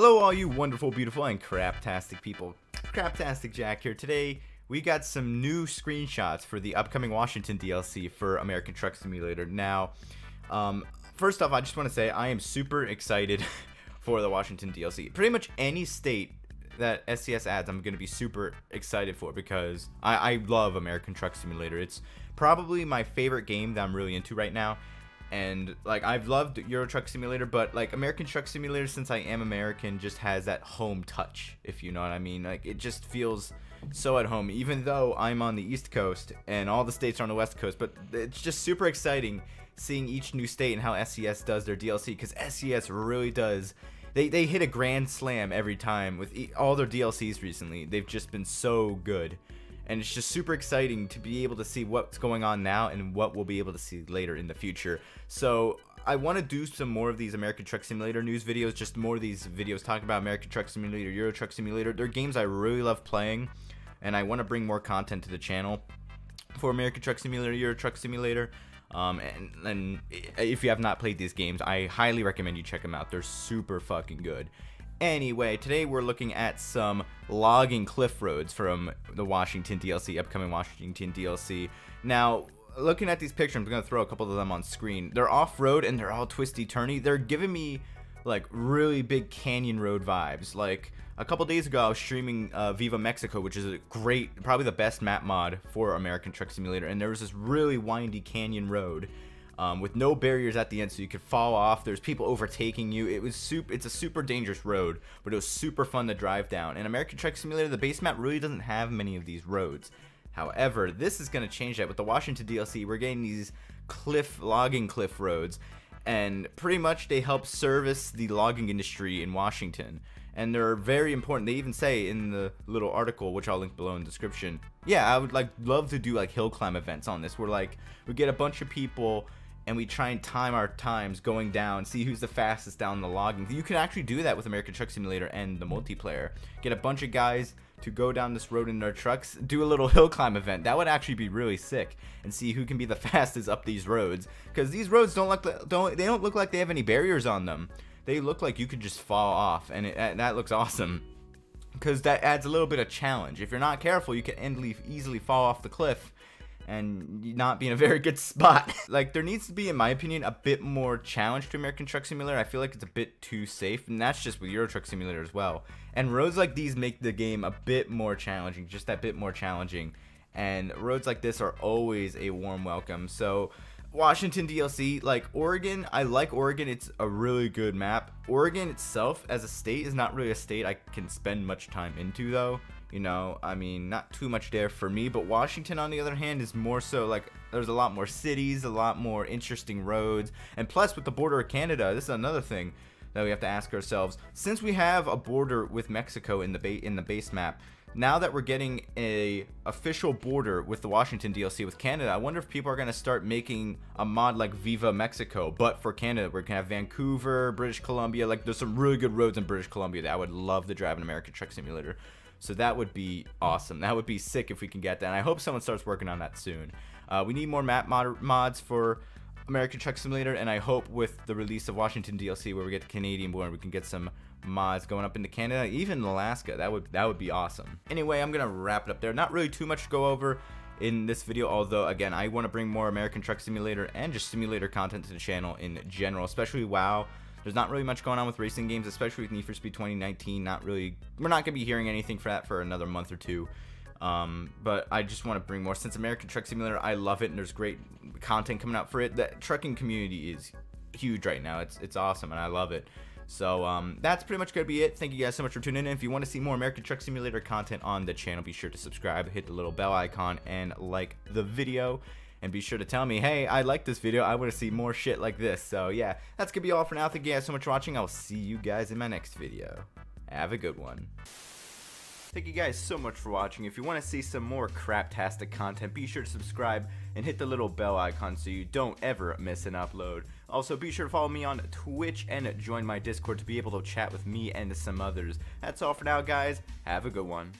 Hello all you wonderful, beautiful, and craptastic people. Craptastic Jack here. Today, we got some new screenshots for the upcoming Washington DLC for American Truck Simulator. Now, um, first off, I just want to say I am super excited for the Washington DLC. Pretty much any state that SCS adds, I'm going to be super excited for because I, I love American Truck Simulator. It's probably my favorite game that I'm really into right now and like I've loved Euro Truck Simulator, but like American Truck Simulator, since I am American, just has that home touch, if you know what I mean. Like it just feels so at home, even though I'm on the East Coast and all the states are on the West Coast. But it's just super exciting seeing each new state and how SCS does their DLC because SCS really does. They, they hit a grand slam every time with all their DLCs recently. They've just been so good and it's just super exciting to be able to see what's going on now and what we'll be able to see later in the future. So I want to do some more of these American Truck Simulator news videos, just more of these videos talking about American Truck Simulator, Euro Truck Simulator. They're games I really love playing, and I want to bring more content to the channel for American Truck Simulator, Euro Truck Simulator. Um, and, and if you have not played these games, I highly recommend you check them out. They're super fucking good. Anyway, today we're looking at some logging cliff roads from the Washington DLC, upcoming Washington DLC. Now, looking at these pictures, I'm going to throw a couple of them on screen. They're off-road and they're all twisty-turny. They're giving me like really big canyon road vibes. Like a couple days ago, I was streaming uh, Viva Mexico, which is a great, probably the best map mod for American Truck Simulator, and there was this really windy canyon road um, with no barriers at the end, so you could fall off. There's people overtaking you. It was super. It's a super dangerous road, but it was super fun to drive down. In American Truck Simulator, the base map really doesn't have many of these roads. However, this is going to change that with the Washington DLC. We're getting these cliff logging cliff roads, and pretty much they help service the logging industry in Washington and they're very important. They even say in the little article, which I'll link below in the description. Yeah, I would like love to do like hill climb events on this, where like we get a bunch of people and we try and time our times going down, see who's the fastest down the logging. You can actually do that with American Truck Simulator and the multiplayer. Get a bunch of guys to go down this road in their trucks, do a little hill climb event. That would actually be really sick, and see who can be the fastest up these roads. Because these roads don't look don't they don't look like they have any barriers on them. They look like you could just fall off, and, it, and that looks awesome. Because that adds a little bit of challenge. If you're not careful, you can easily fall off the cliff and not be in a very good spot. like there needs to be, in my opinion, a bit more challenge to American Truck Simulator. I feel like it's a bit too safe, and that's just with Euro Truck Simulator as well. And roads like these make the game a bit more challenging, just that bit more challenging. And roads like this are always a warm welcome. So Washington DLC, like Oregon, I like Oregon. It's a really good map. Oregon itself as a state is not really a state I can spend much time into though. You know, I mean, not too much there for me, but Washington, on the other hand, is more so like there's a lot more cities, a lot more interesting roads, and plus with the border of Canada, this is another thing that we have to ask ourselves. Since we have a border with Mexico in the ba in the base map, now that we're getting a official border with the Washington DLC with Canada, I wonder if people are going to start making a mod like Viva Mexico, but for Canada. We're going to have Vancouver, British Columbia. Like, there's some really good roads in British Columbia that I would love to drive an American Truck Simulator. So that would be awesome. That would be sick if we can get that. And I hope someone starts working on that soon. Uh, we need more map mod mods for American Truck Simulator, and I hope with the release of Washington DLC, where we get the Canadian border, we can get some mods going up into Canada, even Alaska. That would that would be awesome. Anyway, I'm gonna wrap it up there. Not really too much to go over in this video, although again, I want to bring more American Truck Simulator and just simulator content to the channel in general, especially WoW. There's not really much going on with racing games, especially with Need for Speed 2019. Not really, we're not going to be hearing anything for that for another month or two. Um, but I just want to bring more. Since American Truck Simulator, I love it, and there's great content coming out for it. The trucking community is huge right now. It's it's awesome, and I love it. So um, that's pretty much going to be it. Thank you guys so much for tuning in. If you want to see more American Truck Simulator content on the channel, be sure to subscribe, hit the little bell icon, and like the video and be sure to tell me, hey, I like this video. I want to see more shit like this. So yeah, that's going to be all for now. Thank you guys so much for watching. I'll see you guys in my next video. Have a good one. Thank you guys so much for watching. If you want to see some more craptastic content, be sure to subscribe and hit the little bell icon so you don't ever miss an upload. Also, be sure to follow me on Twitch and join my Discord to be able to chat with me and some others. That's all for now, guys. Have a good one.